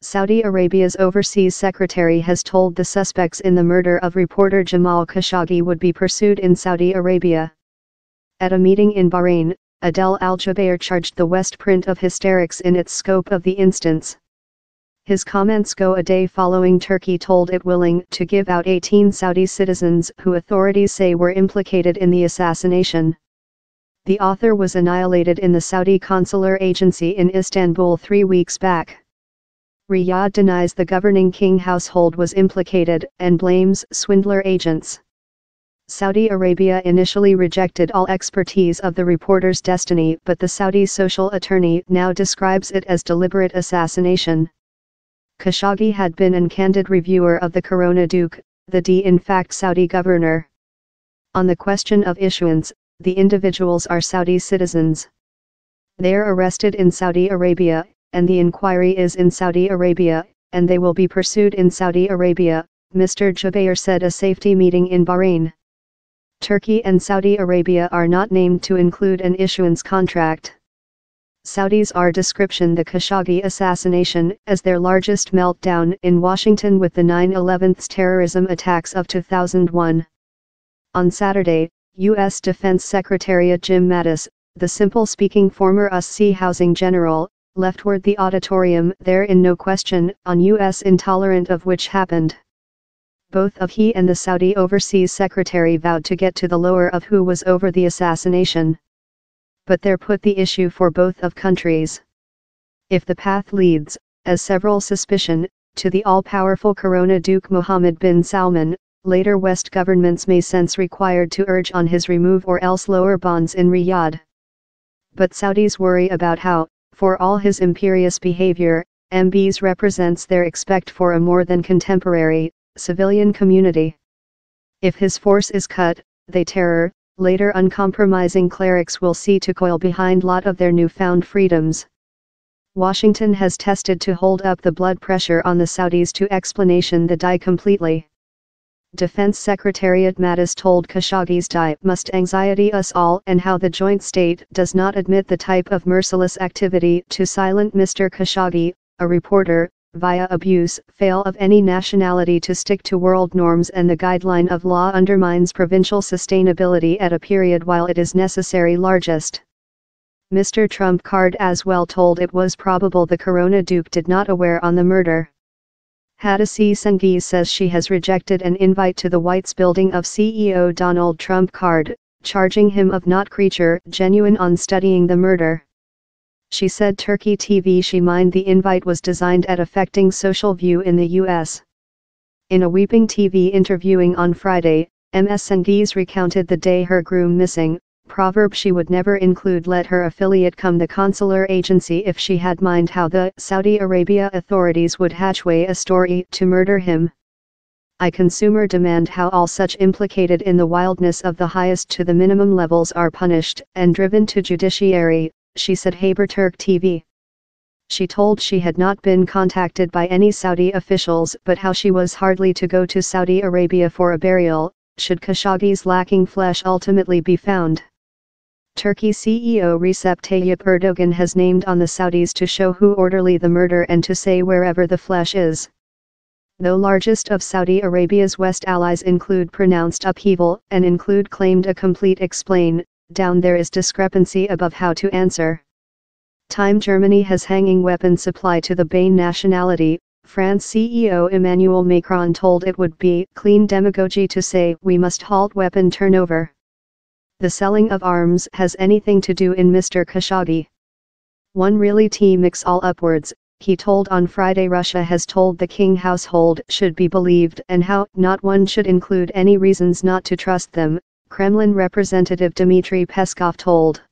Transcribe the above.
Saudi Arabia's overseas secretary has told the suspects in the murder of reporter Jamal Khashoggi would be pursued in Saudi Arabia. At a meeting in Bahrain, Adel Al-Jubeir charged the West print of hysterics in its scope of the instance. His comments go a day following Turkey told it willing to give out 18 Saudi citizens who authorities say were implicated in the assassination. The author was annihilated in the Saudi consular agency in Istanbul three weeks back. Riyadh denies the governing king household was implicated and blames swindler agents. Saudi Arabia initially rejected all expertise of the reporter's destiny but the Saudi social attorney now describes it as deliberate assassination. Khashoggi had been an candid reviewer of the Corona Duke, the D in fact Saudi governor. On the question of issuance, the individuals are Saudi citizens. They're arrested in Saudi Arabia, and the inquiry is in Saudi Arabia, and they will be pursued in Saudi Arabia, Mr. Jubeir said a safety meeting in Bahrain. Turkey and Saudi Arabia are not named to include an issuance contract. Saudis are description the Khashoggi assassination as their largest meltdown in Washington with the 9-11 terrorism attacks of 2001. On Saturday, U.S. Defense Secretary Jim Mattis, the simple-speaking former USC housing general, leftward the auditorium there in no question, on U.S. intolerant of which happened. Both of he and the Saudi overseas secretary vowed to get to the lower of who was over the assassination. But there put the issue for both of countries. If the path leads, as several suspicion, to the all-powerful Corona Duke Mohammed bin Salman, later West governments may sense required to urge on his remove or else lower bonds in Riyadh. But Saudis worry about how, for all his imperious behavior, MBS represents their expect for a more than contemporary, civilian community. If his force is cut, they terror, later uncompromising clerics will see to coil behind lot of their newfound freedoms. Washington has tested to hold up the blood pressure on the Saudis to explanation the die completely. Defense Secretariat Mattis told Khashoggi's die must anxiety us all and how the joint state does not admit the type of merciless activity to silent Mr. Khashoggi, a reporter, via abuse, fail of any nationality to stick to world norms and the guideline of law undermines provincial sustainability at a period while it is necessary largest. Mr. Trump card as well told it was probable the Corona Duke did not aware on the murder. Hatice Cengiz says she has rejected an invite to the White's building of CEO Donald Trump card, charging him of not creature genuine on studying the murder. She said Turkey TV she mind the invite was designed at affecting social view in the US. In a Weeping TV interviewing on Friday, MS Cengiz recounted the day her groom missing, proverb she would never include let her affiliate come the consular agency if she had mind how the Saudi Arabia authorities would hatchway a story to murder him. I consumer demand how all such implicated in the wildness of the highest to the minimum levels are punished and driven to judiciary, she said Haberturk TV. She told she had not been contacted by any Saudi officials but how she was hardly to go to Saudi Arabia for a burial, should Khashoggi's lacking flesh ultimately be found. Turkey CEO Recep Tayyip Erdogan has named on the Saudis to show who orderly the murder and to say wherever the flesh is. Though largest of Saudi Arabia's West allies include pronounced upheaval and include claimed a complete explain, down there is discrepancy above how to answer. Time Germany has hanging weapon supply to the Bain nationality, France CEO Emmanuel Macron told it would be clean demagogy to say we must halt weapon turnover the selling of arms has anything to do in Mr. Khashoggi. One really t mix all upwards, he told on Friday Russia has told the king household should be believed and how not one should include any reasons not to trust them, Kremlin representative Dmitry Peskov told.